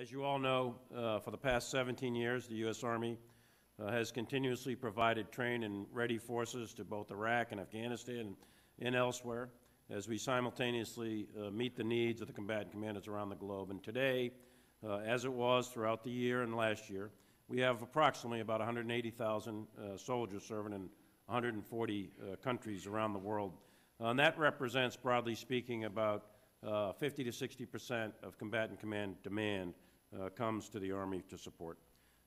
As you all know, uh, for the past 17 years, the U.S. Army uh, has continuously provided trained and ready forces to both Iraq and Afghanistan and elsewhere as we simultaneously uh, meet the needs of the combatant commanders around the globe. And today, uh, as it was throughout the year and last year, we have approximately about 180,000 uh, soldiers serving in 140 uh, countries around the world. and that represents, broadly speaking, about uh, 50 to 60 percent of combatant command demand uh, comes to the Army to support.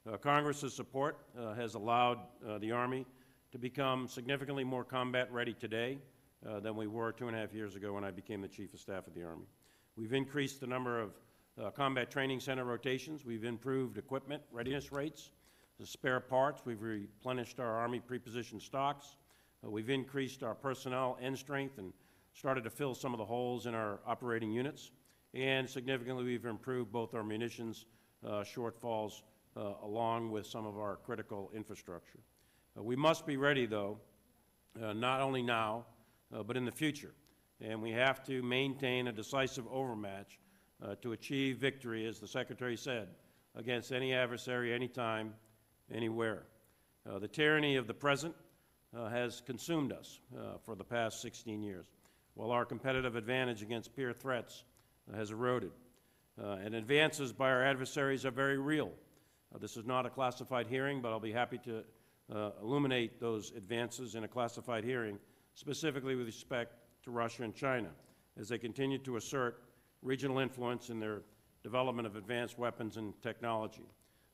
Uh, Congress's support uh, has allowed uh, the Army to become significantly more combat ready today uh, than we were two and a half years ago when I became the Chief of Staff of the Army. We've increased the number of uh, combat training center rotations. We've improved equipment readiness rates, the spare parts. We've replenished our Army prepositioned stocks. Uh, we've increased our personnel and strength and started to fill some of the holes in our operating units. And significantly, we've improved both our munitions uh, shortfalls uh, along with some of our critical infrastructure. Uh, we must be ready, though, uh, not only now, uh, but in the future. And we have to maintain a decisive overmatch uh, to achieve victory, as the Secretary said, against any adversary, anytime, anywhere. the tyranny of the present has consumed us for the past 16 years while our competitive advantage against peer threats has eroded. Uh, and advances by our adversaries are very real. Uh, this is not a classified hearing, but I'll be happy to uh, illuminate those advances in a classified hearing, specifically with respect to Russia and China, as they continue to assert regional influence in their development of advanced weapons and technology.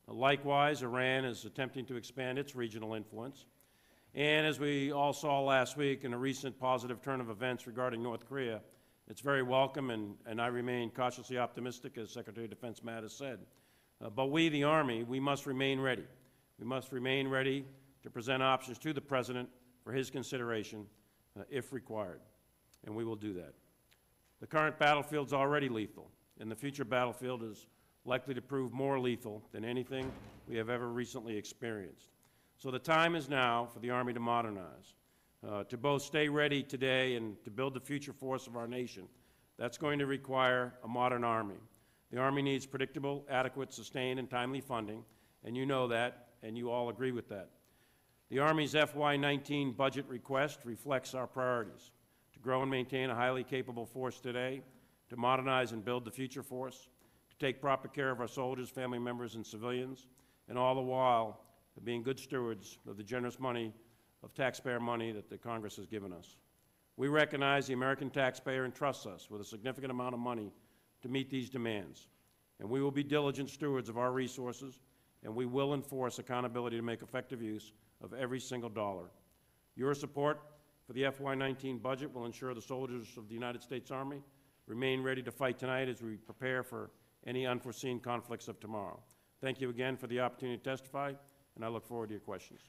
Likewise, Iran is attempting to expand its regional influence, and as we all saw last week in a recent positive turn of events regarding North Korea, it's very welcome, and, and I remain cautiously optimistic, as Secretary of Defense Mattis said. Uh, but we, the Army, we must remain ready. We must remain ready to present options to the President for his consideration uh, if required, and we will do that. The current battlefield is already lethal, and the future battlefield is likely to prove more lethal than anything we have ever recently experienced. So the time is now for the Army to modernize, uh, to both stay ready today and to build the future force of our nation. That's going to require a modern Army. The Army needs predictable, adequate, sustained, and timely funding, and you know that, and you all agree with that. The Army's FY19 budget request reflects our priorities to grow and maintain a highly capable force today, to modernize and build the future force, to take proper care of our soldiers, family members, and civilians, and all the while being good stewards of the generous money of taxpayer money that the Congress has given us. We recognize the American taxpayer entrusts us with a significant amount of money to meet these demands, and we will be diligent stewards of our resources, and we will enforce accountability to make effective use of every single dollar. Your support for the FY19 budget will ensure the soldiers of the United States Army remain ready to fight tonight as we prepare for any unforeseen conflicts of tomorrow. Thank you again for the opportunity to testify and I look forward to your questions.